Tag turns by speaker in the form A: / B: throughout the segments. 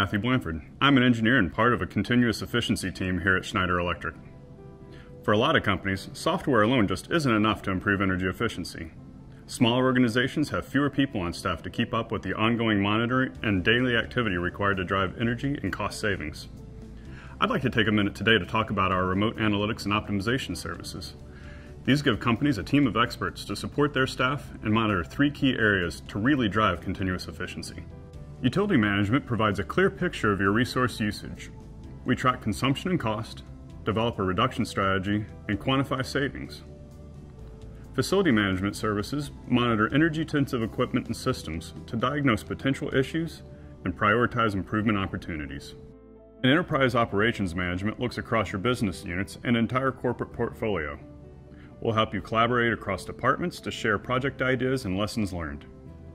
A: Matthew Blandford. I'm an engineer and part of a continuous efficiency team here at Schneider Electric. For a lot of companies, software alone just isn't enough to improve energy efficiency. Smaller organizations have fewer people on staff to keep up with the ongoing monitoring and daily activity required to drive energy and cost savings. I'd like to take a minute today to talk about our remote analytics and optimization services. These give companies a team of experts to support their staff and monitor three key areas to really drive continuous efficiency. Utility management provides a clear picture of your resource usage. We track consumption and cost, develop a reduction strategy, and quantify savings. Facility management services monitor energy-intensive equipment and systems to diagnose potential issues and prioritize improvement opportunities. And enterprise operations management looks across your business units and entire corporate portfolio. We'll help you collaborate across departments to share project ideas and lessons learned.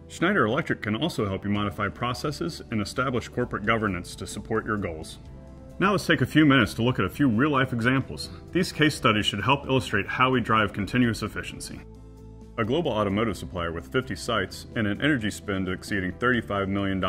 A: Schneider Electric can also help you modify processes and establish corporate governance to support your goals. Now let's take a few minutes to look at a few real-life examples. These case studies should help illustrate how we drive continuous efficiency. A global automotive supplier with 50 sites and an energy spend exceeding $35 million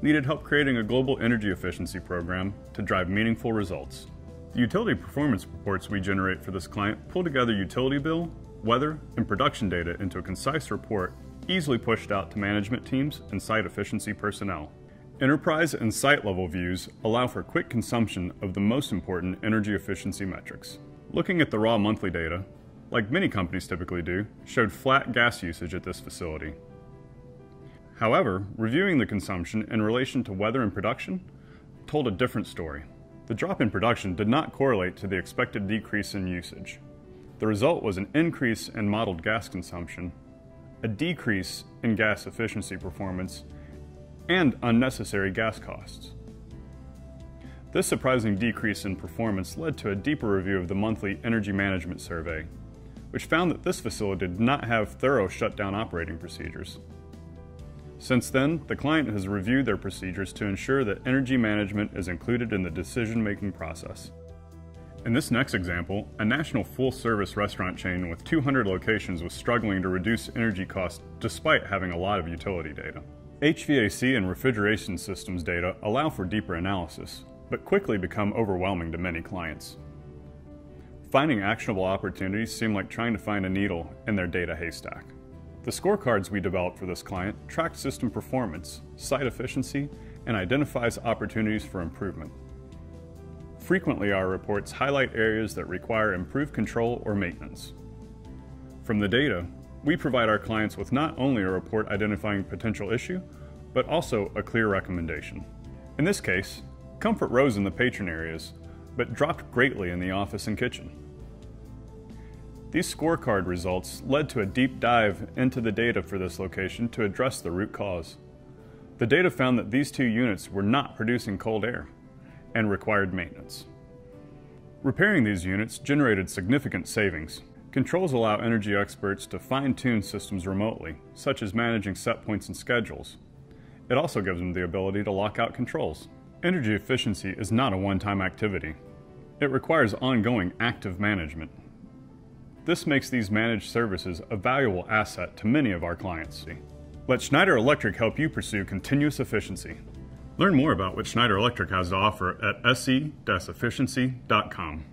A: needed help creating a global energy efficiency program to drive meaningful results. The utility performance reports we generate for this client pull together utility bill, weather, and production data into a concise report easily pushed out to management teams and site efficiency personnel. Enterprise and site level views allow for quick consumption of the most important energy efficiency metrics. Looking at the raw monthly data, like many companies typically do, showed flat gas usage at this facility. However, reviewing the consumption in relation to weather and production told a different story. The drop in production did not correlate to the expected decrease in usage. The result was an increase in modeled gas consumption, a decrease in gas efficiency performance, and unnecessary gas costs. This surprising decrease in performance led to a deeper review of the monthly energy management survey, which found that this facility did not have thorough shutdown operating procedures. Since then, the client has reviewed their procedures to ensure that energy management is included in the decision-making process. In this next example, a national full-service restaurant chain with 200 locations was struggling to reduce energy costs despite having a lot of utility data. HVAC and refrigeration systems data allow for deeper analysis, but quickly become overwhelming to many clients. Finding actionable opportunities seemed like trying to find a needle in their data haystack. The scorecards we developed for this client track system performance, site efficiency, and identifies opportunities for improvement. Frequently, our reports highlight areas that require improved control or maintenance. From the data, we provide our clients with not only a report identifying potential issue, but also a clear recommendation. In this case, comfort rose in the patron areas, but dropped greatly in the office and kitchen. These scorecard results led to a deep dive into the data for this location to address the root cause. The data found that these two units were not producing cold air and required maintenance. Repairing these units generated significant savings, Controls allow energy experts to fine-tune systems remotely, such as managing set points and schedules. It also gives them the ability to lock out controls. Energy efficiency is not a one-time activity. It requires ongoing active management. This makes these managed services a valuable asset to many of our clients. Let Schneider Electric help you pursue continuous efficiency. Learn more about what Schneider Electric has to offer at se-efficiency.com.